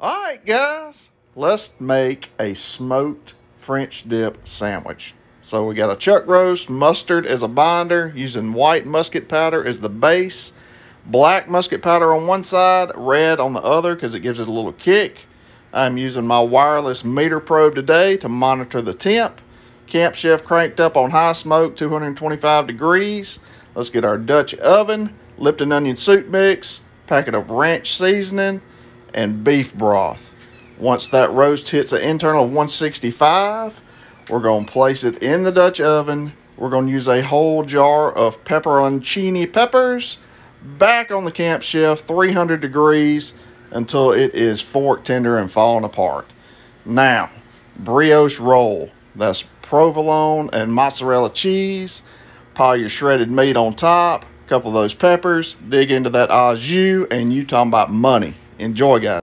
All right, guys, let's make a smoked French dip sandwich. So we got a chuck roast, mustard as a binder, using white musket powder as the base, black musket powder on one side, red on the other because it gives it a little kick. I'm using my wireless MEATER probe today to monitor the temp. Camp Chef cranked up on high smoke, 225 degrees. Let's get our Dutch oven, Lipton onion soup mix, packet of ranch seasoning, and beef broth. Once that roast hits an internal 165, we're going to place it in the Dutch oven. We're going to use a whole jar of pepperoncini peppers back on the Camp Chef, 300 degrees until it is fork tender and falling apart. Now, brioche roll. That's provolone and mozzarella cheese. Pile your shredded meat on top, a couple of those peppers, dig into that au jus, and you talking about money. Enjoy, guys.